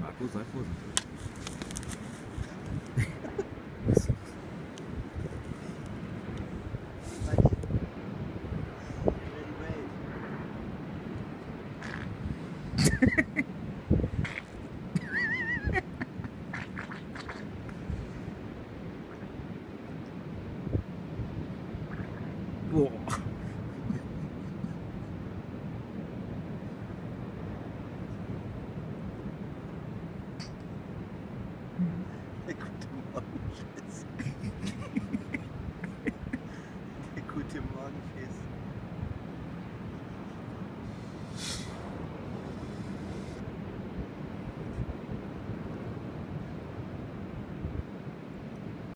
Marco, sei vorsichtig. Boah. simulando fez.